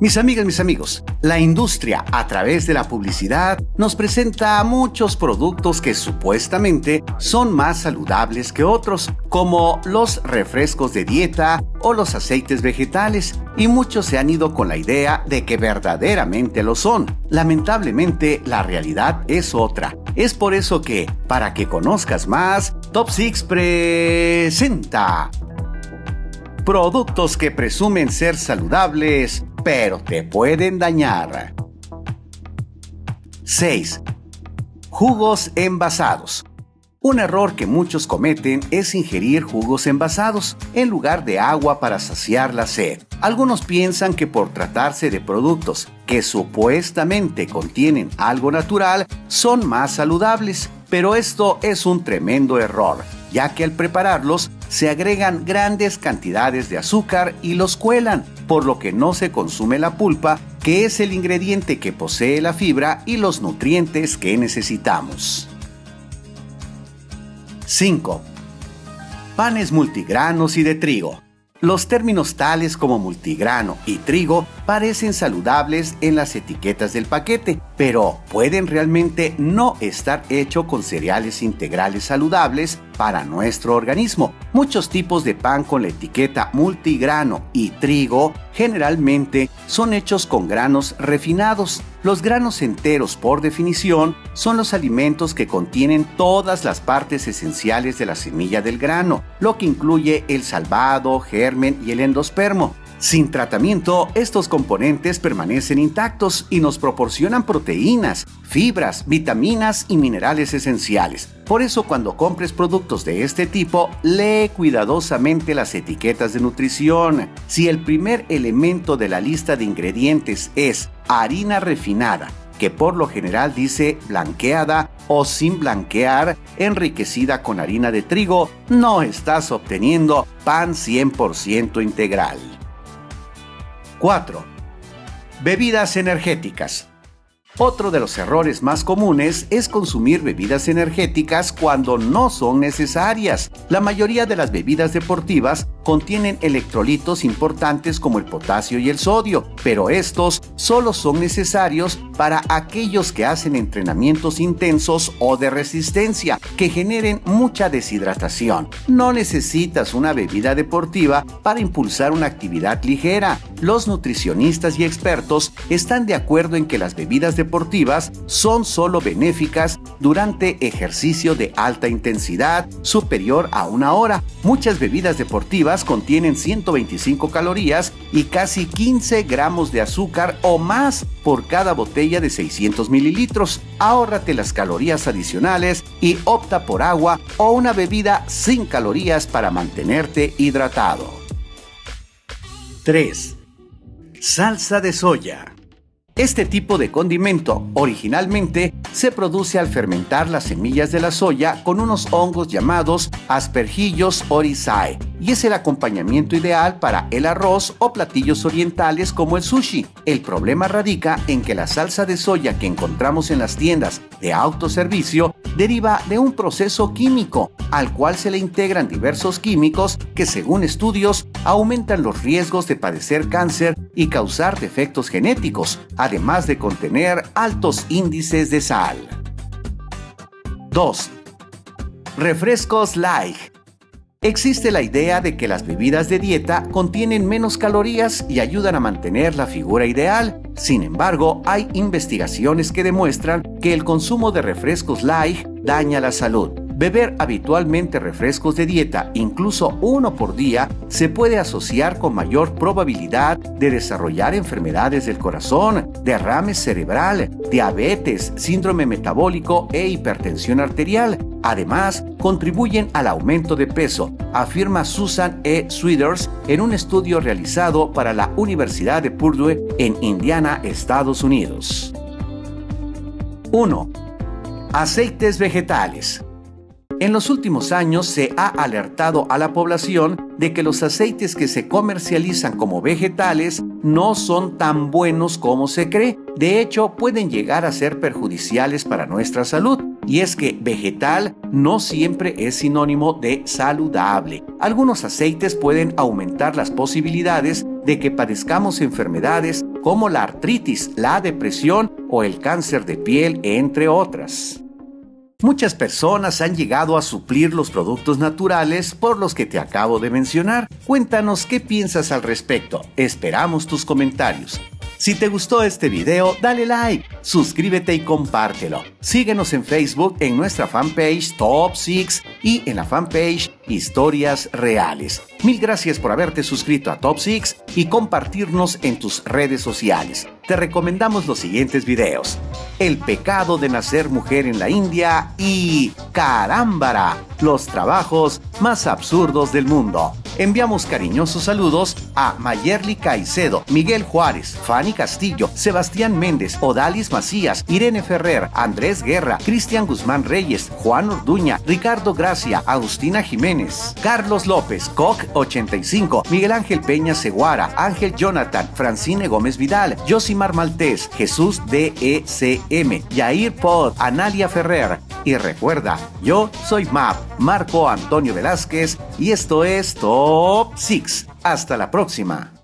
Mis amigas, mis amigos, la industria a través de la publicidad nos presenta muchos productos que supuestamente son más saludables que otros, como los refrescos de dieta o los aceites vegetales, y muchos se han ido con la idea de que verdaderamente lo son. Lamentablemente, la realidad es otra. Es por eso que, para que conozcas más, Top 6 presenta productos que presumen ser saludables pero te pueden dañar. 6. Jugos envasados. Un error que muchos cometen es ingerir jugos envasados en lugar de agua para saciar la sed. Algunos piensan que por tratarse de productos que supuestamente contienen algo natural son más saludables, pero esto es un tremendo error, ya que al prepararlos se agregan grandes cantidades de azúcar y los cuelan, por lo que no se consume la pulpa, que es el ingrediente que posee la fibra y los nutrientes que necesitamos. 5. Panes multigranos y de trigo. Los términos tales como multigrano y trigo parecen saludables en las etiquetas del paquete, pero pueden realmente no estar hechos con cereales integrales saludables para nuestro organismo. Muchos tipos de pan con la etiqueta multigrano y trigo generalmente son hechos con granos refinados. Los granos enteros, por definición, son los alimentos que contienen todas las partes esenciales de la semilla del grano, lo que incluye el salvado, germen y el endospermo. Sin tratamiento, estos componentes permanecen intactos y nos proporcionan proteínas, fibras, vitaminas y minerales esenciales. Por eso cuando compres productos de este tipo, lee cuidadosamente las etiquetas de nutrición. Si el primer elemento de la lista de ingredientes es harina refinada, que por lo general dice blanqueada o sin blanquear, enriquecida con harina de trigo, no estás obteniendo pan 100% integral. 4. Bebidas energéticas. Otro de los errores más comunes es consumir bebidas energéticas cuando no son necesarias. La mayoría de las bebidas deportivas contienen electrolitos importantes como el potasio y el sodio, pero estos solo son necesarios para aquellos que hacen entrenamientos intensos o de resistencia que generen mucha deshidratación. No necesitas una bebida deportiva para impulsar una actividad ligera. Los nutricionistas y expertos están de acuerdo en que las bebidas deportivas son solo benéficas durante ejercicio de alta intensidad superior a una hora. Muchas bebidas deportivas contienen 125 calorías y casi 15 gramos de azúcar o más por cada botella de 600 mililitros. Ahórrate las calorías adicionales y opta por agua o una bebida sin calorías para mantenerte hidratado. 3. Salsa de soya. Este tipo de condimento originalmente se produce al fermentar las semillas de la soya con unos hongos llamados aspergillos orizae y es el acompañamiento ideal para el arroz o platillos orientales como el sushi. El problema radica en que la salsa de soya que encontramos en las tiendas de autoservicio deriva de un proceso químico al cual se le integran diversos químicos que según estudios aumentan los riesgos de padecer cáncer y causar defectos genéticos, además de contener altos índices de sal. 2. Refrescos light. Existe la idea de que las bebidas de dieta contienen menos calorías y ayudan a mantener la figura ideal. Sin embargo, hay investigaciones que demuestran que el consumo de refrescos light daña la salud. Beber habitualmente refrescos de dieta, incluso uno por día, se puede asociar con mayor probabilidad de desarrollar enfermedades del corazón, derrame cerebral, diabetes, síndrome metabólico e hipertensión arterial. Además, contribuyen al aumento de peso, afirma Susan E. Swithers en un estudio realizado para la Universidad de Purdue en Indiana, Estados Unidos. 1. Aceites vegetales. En los últimos años se ha alertado a la población de que los aceites que se comercializan como vegetales no son tan buenos como se cree. De hecho, pueden llegar a ser perjudiciales para nuestra salud. Y es que vegetal no siempre es sinónimo de saludable. Algunos aceites pueden aumentar las posibilidades de que padezcamos enfermedades como la artritis, la depresión o el cáncer de piel, entre otras. Muchas personas han llegado a suplir los productos naturales por los que te acabo de mencionar. Cuéntanos qué piensas al respecto. Esperamos tus comentarios. Si te gustó este video, dale like, suscríbete y compártelo. Síguenos en Facebook en nuestra fanpage Top 6 y en la fanpage Historias Reales. Mil gracias por haberte suscrito a Top 6 y compartirnos en tus redes sociales. Te recomendamos los siguientes videos. El pecado de nacer mujer en la India y Carámbara, los trabajos más absurdos del mundo. Enviamos cariñosos saludos a Mayerly Caicedo, Miguel Juárez, Fanny Castillo, Sebastián Méndez, Odalis Macías, Irene Ferrer, Andrés Guerra, Cristian Guzmán Reyes, Juan Orduña, Ricardo Gracia, Agustina Jiménez, Carlos López, Coc 85, Miguel Ángel Peña Seguara, Ángel Jonathan, Francine Gómez Vidal, Josimar Maltés, Jesús DECM, Yair Pod, Analia Ferrer. Y recuerda, yo soy MAP, Marco Antonio Velázquez, y esto es Top 6. Hasta la próxima.